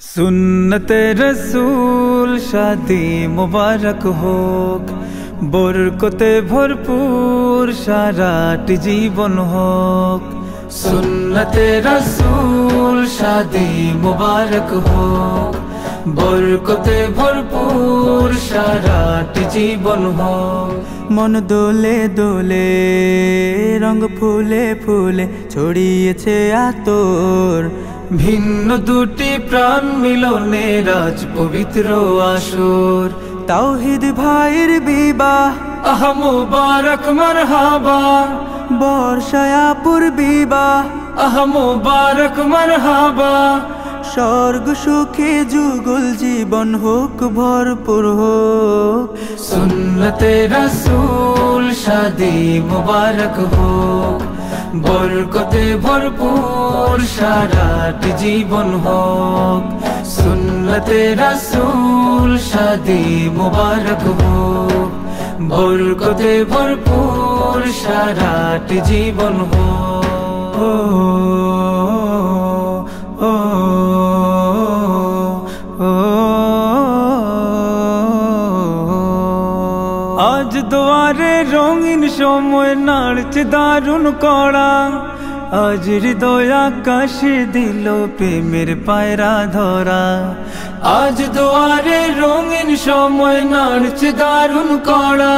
সুন্নতে রসুল শাদি মুবারক হোক, বরকতে ভরপুর সারাটি জীবন হোক। সুন্নতে রসুল শাদি মুবারক হোক, বরকতে ভরপুর সারাটি জীবন হোক। মন দোলে দোলে, রঙ ফুলে ফুলে ছড়িয়েছে আতর ভিন্ন দুটি প্রাণ মিলনে রাজ পবিত্র আসর। তাওহিদ ভাইয়ের বিবাহ। আহ মুবারক, মারহাবা। বর্ষায়াপুর বিবাহ। আহ মুবারক, মারহাবা। স্বর্গ সুখে যুগল জীবন হোক, ভরপুর হোক। সুন্নতে রসুল শাদি মুবারক হোক। বরকতে ভরপুর সারাট জীবন হোক সুন্নতে রসুল শাদি মুবারক হোক বরকতে ভরপুর সারাট জীবন হোক ও, ও, দুয়ারে রঙিন সময় নাড়ছে দারুণ কড়া। আজ হৃদয় আকাশে দিল প্রেমের পায়রা ধরা। আজ দুয়ারে রঙিন সময় নাড়ছে দারুণ কড়া।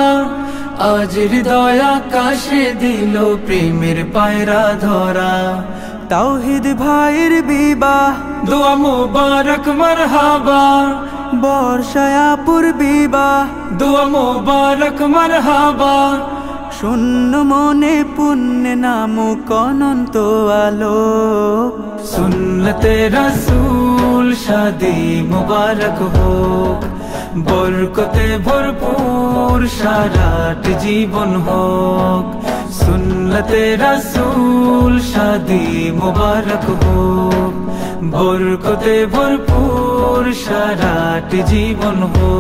আজ হৃদয় আকাশে দিল প্রেমের পায়রা ধরা। তাওহিদ ভাইয়ের বিবাহ, দোয়া মুবারক, মারহাবা। বর্ষায়াপুর বিবাহ দোয়া মুবারক মারহাবা। শূন্য মনে পুণ্যে নামুক অনন্ত আলো। সুন্নতে রসুল শাদি মুবারক হোক। বরকতে ভরপুর সারাট জীবন হোক। সুন্নতে রসুল শাদি মুবারক হোক। বরকতে ভরপুর সারাট জীবন ও,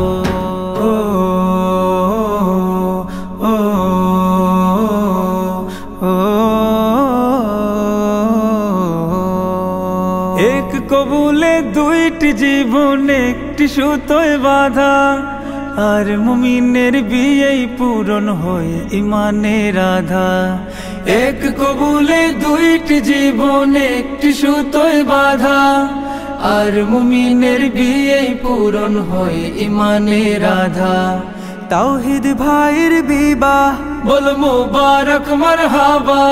এক কবুলে দুইটি জীবন একটি সুতোয় বাধা। আর মুমিনের বিয়েই পূরণ হয়ে ইমানের রাধা এক কবুলে দুইটি জীবন, একটি সুতোয় বাধা। আর মুমিনের বিয়েই পূরণ হয়ে ইমানের রাধা তাওহিদ ভাইয়ের বিবাহ, বল মুবারক, মারহাবা।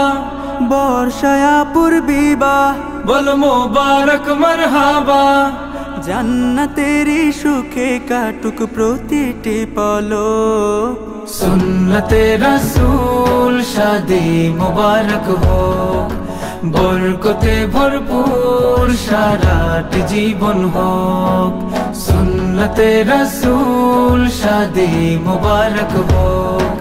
বর্ষায়াপুর বিবাহ বল মুবারক মারহাবা। জান্নাতেরি সুখে কাটুক প্রতিটি পলো সুন্নতে রসুল শাদি মুবারক হোক বরকতে ভরপুর সারাট জীবন হোক। সুন্নতে রসুল শাদি মুবারক হোক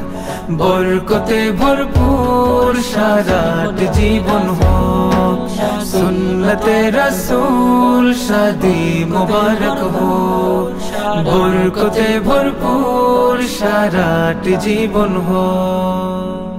বরকতে ভরপুর সারাট জীবন হোক। সুন্নতে রসুল শাদি মুবারক হোক। বরকতে ভরপুর সারাট জীবন হোক।